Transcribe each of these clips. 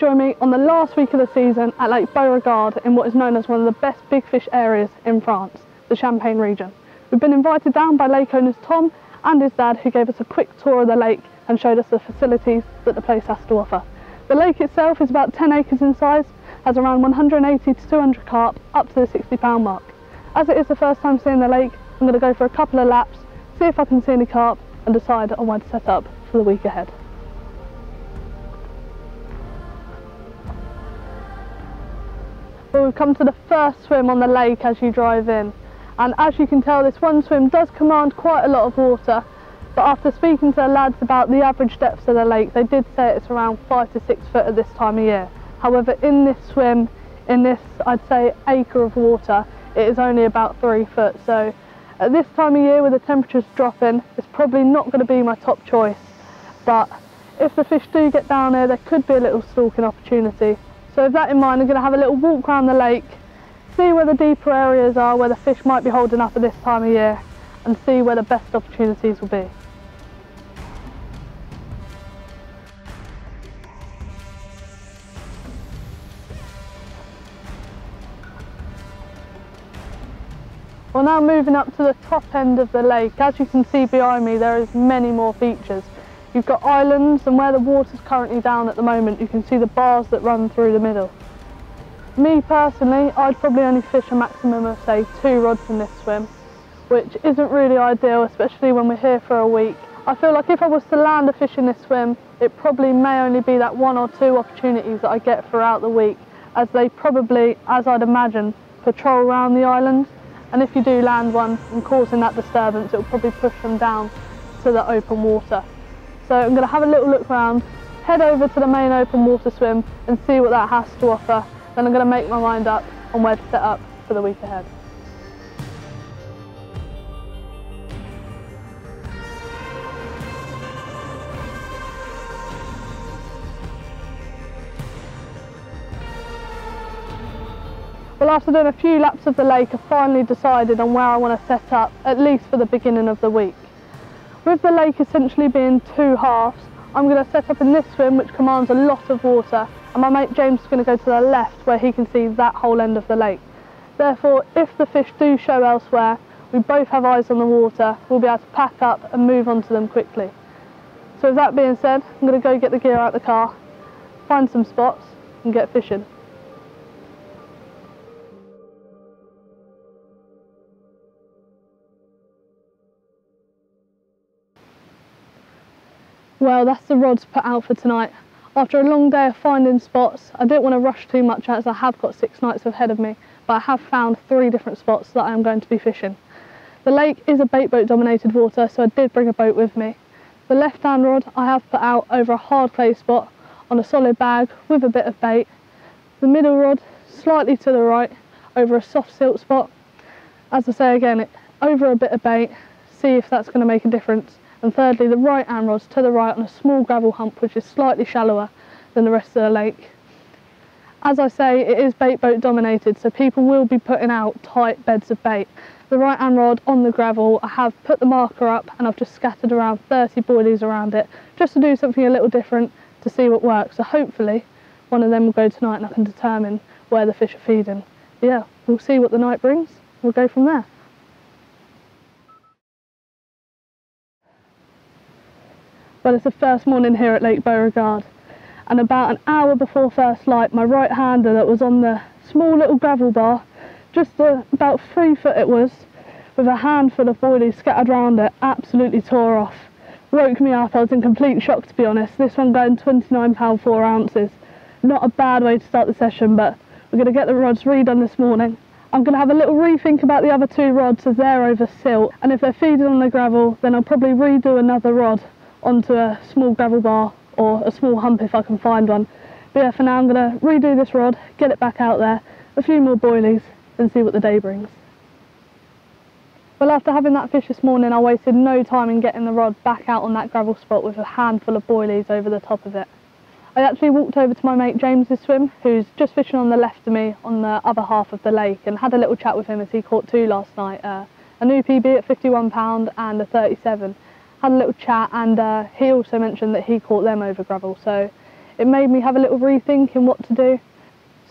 Join me on the last week of the season at Lake Beauregard in what is known as one of the best big fish areas in France, the Champagne region. We've been invited down by lake owners Tom and his dad who gave us a quick tour of the lake and showed us the facilities that the place has to offer. The lake itself is about 10 acres in size, has around 180 to 200 carp up to the 60 pound mark. As it is the first time seeing the lake, I'm going to go for a couple of laps, see if I can see any carp and decide on where to set up for the week ahead. We've come to the first swim on the lake as you drive in. And as you can tell, this one swim does command quite a lot of water. But after speaking to the lads about the average depths of the lake, they did say it's around five to six foot at this time of year. However, in this swim, in this, I'd say, acre of water, it is only about three foot. So at this time of year, with the temperatures dropping, it's probably not going to be my top choice. But if the fish do get down there, there could be a little stalking opportunity. So with that in mind, I'm going to have a little walk around the lake, see where the deeper areas are, where the fish might be holding up at this time of year, and see where the best opportunities will be. Well now moving up to the top end of the lake, as you can see behind me there is many more features. You've got islands and where the water's currently down at the moment you can see the bars that run through the middle. Me personally, I'd probably only fish a maximum of say two rods in this swim, which isn't really ideal, especially when we're here for a week. I feel like if I was to land a fish in this swim, it probably may only be that one or two opportunities that I get throughout the week, as they probably, as I'd imagine, patrol around the island and if you do land one and causing that disturbance, it will probably push them down to the open water. So I'm going to have a little look around, head over to the main open water swim and see what that has to offer. Then I'm going to make my mind up on where to set up for the week ahead. Well, after doing a few laps of the lake, I've finally decided on where I want to set up, at least for the beginning of the week. With the lake essentially being two halves, I'm going to set up in this swim, which commands a lot of water, and my mate James is going to go to the left, where he can see that whole end of the lake. Therefore, if the fish do show elsewhere, we both have eyes on the water, we'll be able to pack up and move on to them quickly. So with that being said, I'm going to go get the gear out of the car, find some spots and get fishing. Well, that's the rods put out for tonight. After a long day of finding spots, I didn't want to rush too much as I have got six nights ahead of me, but I have found three different spots that I am going to be fishing. The lake is a bait boat dominated water, so I did bring a boat with me. The left hand rod I have put out over a hard clay spot on a solid bag with a bit of bait. The middle rod slightly to the right over a soft silt spot. As I say again, over a bit of bait, see if that's going to make a difference and thirdly the right hand rods to the right on a small gravel hump which is slightly shallower than the rest of the lake. As I say, it is bait boat dominated, so people will be putting out tight beds of bait. The right hand rod on the gravel, I have put the marker up and I've just scattered around 30 boilies around it, just to do something a little different to see what works. So hopefully one of them will go tonight and I can determine where the fish are feeding. Yeah, we'll see what the night brings. We'll go from there. Well, it's the first morning here at Lake Beauregard. And about an hour before first light, my right hander that was on the small little gravel bar, just a, about three foot it was, with a handful of boilies scattered around it, absolutely tore off. Woke me up, I was in complete shock to be honest. This one going 29 pound 4 ounces. Not a bad way to start the session, but we're going to get the rods redone this morning. I'm going to have a little rethink about the other two rods as they're over silt, and if they're feeding on the gravel, then I'll probably redo another rod onto a small gravel bar or a small hump if I can find one. But yeah, for now I'm going to redo this rod, get it back out there, a few more boilies and see what the day brings. Well after having that fish this morning I wasted no time in getting the rod back out on that gravel spot with a handful of boilies over the top of it. I actually walked over to my mate James's swim who's just fishing on the left of me on the other half of the lake and had a little chat with him as he caught two last night, uh, a new PB at £51 and a 37 had a little chat and uh, he also mentioned that he caught them over gravel so it made me have a little rethink in what to do.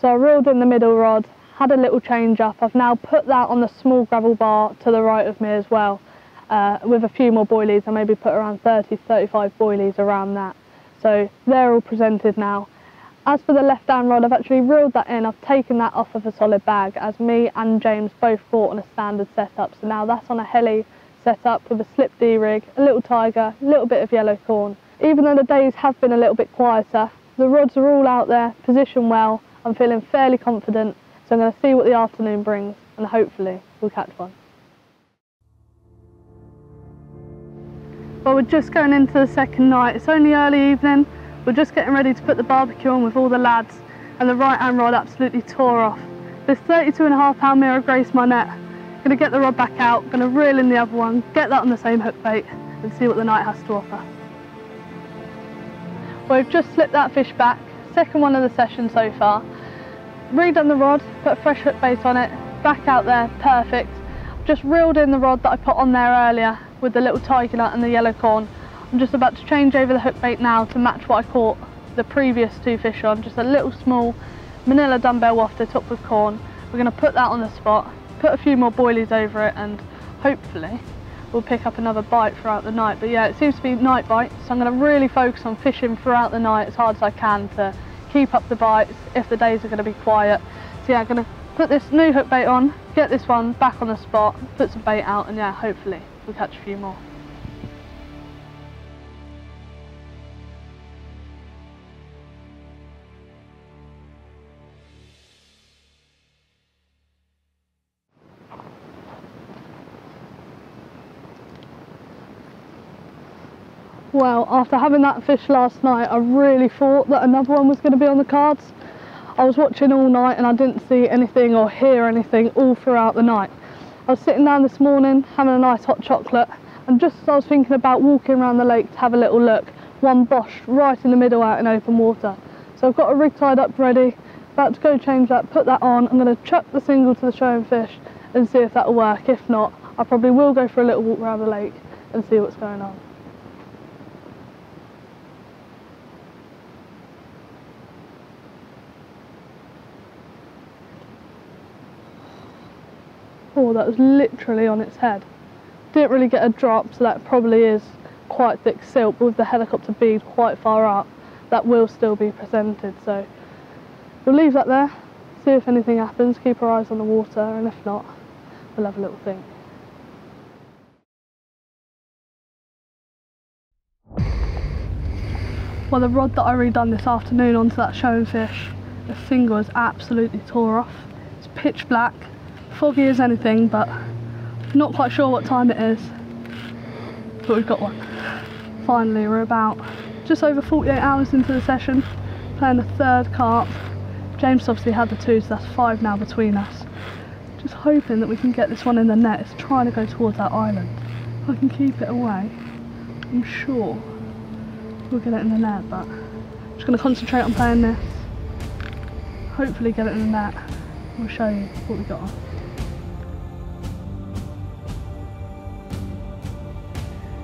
So I reeled in the middle rod, had a little change up. I've now put that on the small gravel bar to the right of me as well, uh, with a few more boilies. I maybe put around 30 35 boilies around that. So they're all presented now. As for the left hand rod, I've actually reeled that in. I've taken that off of a solid bag as me and James both bought on a standard setup. So now that's on a heli setup with a slip D rig, a little tiger, a little bit of yellow corn. Even though the days have been a little bit quieter, the rods are all out there, positioned well. I'm feeling fairly confident. So I'm going to see what the afternoon brings and hopefully we'll catch one. Well, we're just going into the second night. It's only early evening. We're just getting ready to put the barbecue on with all the lads and the right hand rod absolutely tore off. This 32 and a half pound mirror graced my net. Gonna get the rod back out, gonna reel in the other one, get that on the same hook bait and see what the night has to offer. Well, we've just slipped that fish back, second one of the session so far. Redone the rod, put a fresh hook bait on it, back out there, perfect. Just reeled in the rod that I put on there earlier with the little tiger nut and the yellow corn I'm just about to change over the hook bait now to match what I caught the previous two fish on, just a little small Manilla dumbbell wafter topped with corn. We're going to put that on the spot, put a few more boilies over it and hopefully we'll pick up another bite throughout the night. But yeah, it seems to be night bites, so I'm going to really focus on fishing throughout the night as hard as I can to keep up the bites if the days are going to be quiet. So yeah, I'm going to put this new hook bait on, get this one back on the spot, put some bait out and yeah, hopefully we'll catch a few more. Well, after having that fish last night, I really thought that another one was going to be on the cards. I was watching all night and I didn't see anything or hear anything all throughout the night. I was sitting down this morning having a nice hot chocolate and just as I was thinking about walking around the lake to have a little look, one bosh right in the middle out in open water. So I've got a rig tied up ready, about to go change that, put that on. I'm going to chuck the single to the showing fish and see if that will work. If not, I probably will go for a little walk around the lake and see what's going on. Oh, that was literally on its head. Didn't really get a drop, so that probably is quite thick silt, but with the helicopter bead quite far up, that will still be presented. So we'll leave that there, see if anything happens, keep our eyes on the water, and if not, we'll have a little think. Well, the rod that I redone this afternoon onto that showing fish, the finger was absolutely tore off. It's pitch black, foggy as anything, but not quite sure what time it is. But we've got one. Finally, we're about just over 48 hours into the session, playing the third carp. James obviously had the two, so that's five now between us. Just hoping that we can get this one in the net. It's trying to go towards that island. If I can keep it away, I'm sure we'll get it in the net, but just going to concentrate on playing this. Hopefully get it in the net. We'll show you what we got on.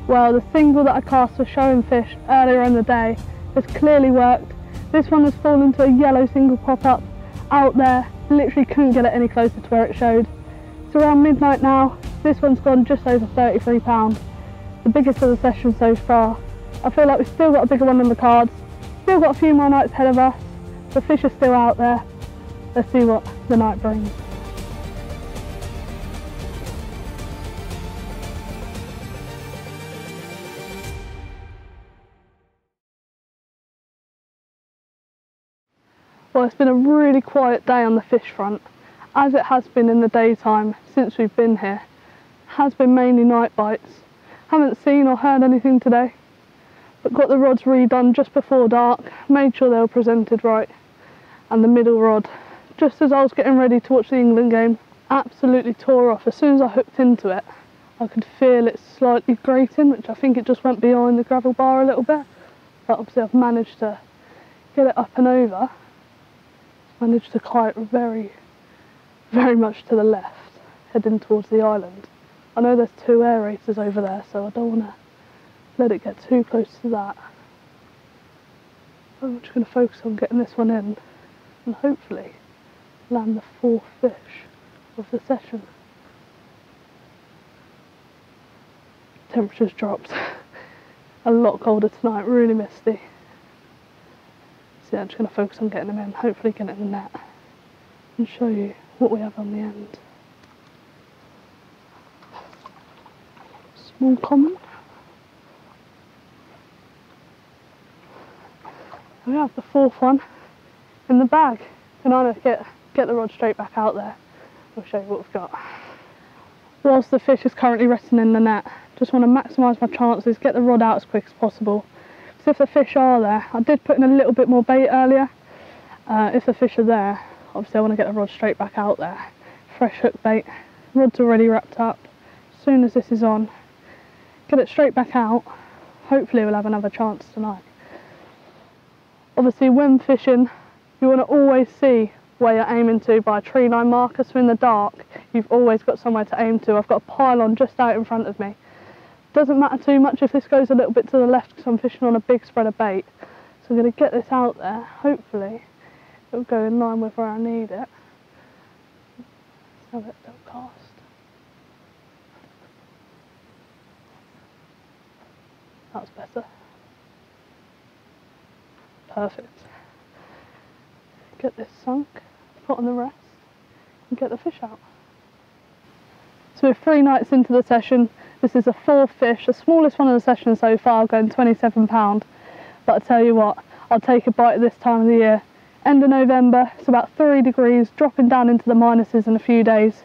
Well, the single that I cast for showing fish earlier in the day has clearly worked. This one has fallen to a yellow single pop-up out there. Literally couldn't get it any closer to where it showed. It's around midnight now. This one's gone just over 33 pounds. The biggest of the session so far. I feel like we've still got a bigger one in the cards. Still got a few more nights ahead of us. The fish are still out there. Let's see what the night brings. Well, it's been a really quiet day on the fish front, as it has been in the daytime since we've been here. Has been mainly night bites. Haven't seen or heard anything today, but got the rods redone just before dark, made sure they were presented right, and the middle rod, just as I was getting ready to watch the England game, absolutely tore off. As soon as I hooked into it, I could feel it slightly grating, which I think it just went behind the gravel bar a little bit. But obviously I've managed to get it up and over managed to kite very, very much to the left, heading towards the island. I know there's two air aerators over there, so I don't want to let it get too close to that. I'm just going to focus on getting this one in and hopefully land the fourth fish of the session. Temperatures dropped. A lot colder tonight, really misty. So yeah, I'm just going to focus on getting them in, hopefully get it in the net and show you what we have on the end. Small common. we have the fourth one in the bag. Can I get, get the rod straight back out there? I'll show you what we've got. Whilst the fish is currently resting in the net, just want to maximise my chances, get the rod out as quick as possible. If the fish are there, I did put in a little bit more bait earlier. Uh, if the fish are there, obviously I want to get the rod straight back out there. Fresh hook bait, rod's already wrapped up. As soon as this is on, get it straight back out. Hopefully we'll have another chance tonight obviously when fishing you want to always see where you're aiming to by a tree line marker so in the dark you've always got somewhere to aim to. I've got a pylon just out in front of me. Doesn't matter too much if this goes a little bit to the left because I'm fishing on a big spread of bait. So I'm going to get this out there, hopefully it'll go in line with where I need it. Let's little cast. That's better. Perfect. Get this sunk, put on the rest, and get the fish out. So we're three nights into the session. This is a fourth fish, the smallest one of the session so far, going 27 pound. But I tell you what, I'll take a bite at this time of the year. End of November, it's about three degrees, dropping down into the minuses in a few days.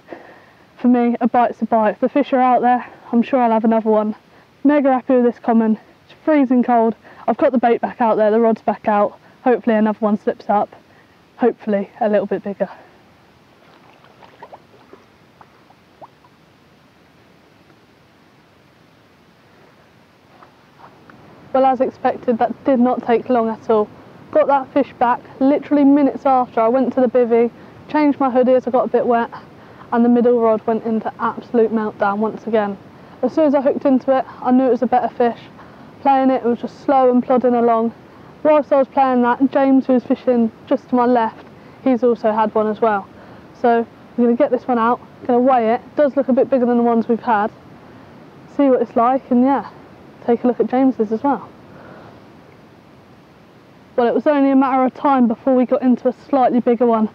For me, a bite's a bite. If the fish are out there, I'm sure I'll have another one. Mega happy with this common. It's freezing cold, I've got the bait back out there, the rod's back out. Hopefully another one slips up. Hopefully a little bit bigger. Well, as expected, that did not take long at all. Got that fish back literally minutes after I went to the bivvy, changed my hoodie as I got a bit wet, and the middle rod went into absolute meltdown once again. As soon as I hooked into it, I knew it was a better fish playing it, it was just slow and plodding along. Whilst I was playing that, James, who was fishing just to my left, he's also had one as well. So I'm going to get this one out, going to weigh it. it. does look a bit bigger than the ones we've had. See what it's like, and yeah, take a look at James's as well. Well, it was only a matter of time before we got into a slightly bigger one.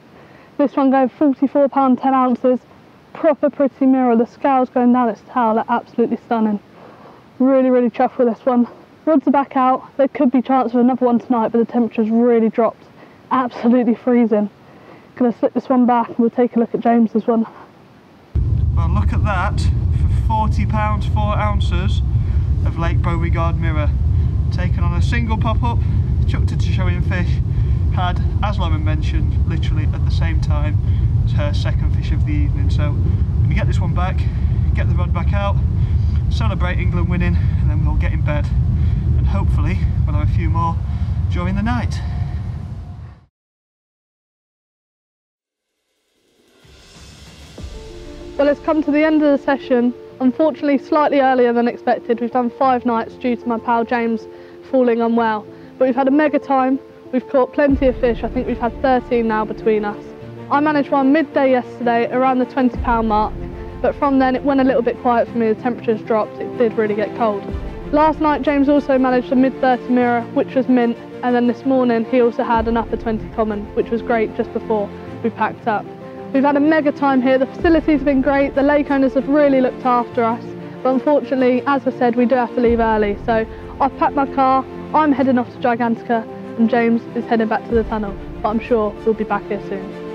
This one going 44 pound 10 ounces, proper pretty mirror. The scales going down its tail are absolutely stunning. Really, really chuffed with this one. Rods are back out. There could be chance of another one tonight, but the temperature's really dropped. Absolutely freezing. Gonna slip this one back and we'll take a look at James's one. Well, look at that. For £40, 4 ounces of Lake Beauregard mirror. Taken on a single pop-up, chucked it to showing fish. Had, as Lauren mentioned, literally at the same time as her second fish of the evening. So, I'm to get this one back, get the rod back out, celebrate England winning and then we'll get in bed and hopefully we'll have a few more during the night. Well it's come to the end of the session, unfortunately slightly earlier than expected. We've done five nights due to my pal James falling unwell. But we've had a mega time, we've caught plenty of fish, I think we've had 13 now between us. I managed one midday yesterday around the 20 pound mark but from then it went a little bit quiet for me, the temperatures dropped, it did really get cold. Last night James also managed a mid 30 mirror which was mint and then this morning he also had an upper 20 common which was great just before we packed up. We've had a mega time here, the facilities have been great, the lake owners have really looked after us. But unfortunately as I said we do have to leave early. So I've packed my car, I'm heading off to Gigantica and James is heading back to the tunnel. But I'm sure we'll be back here soon.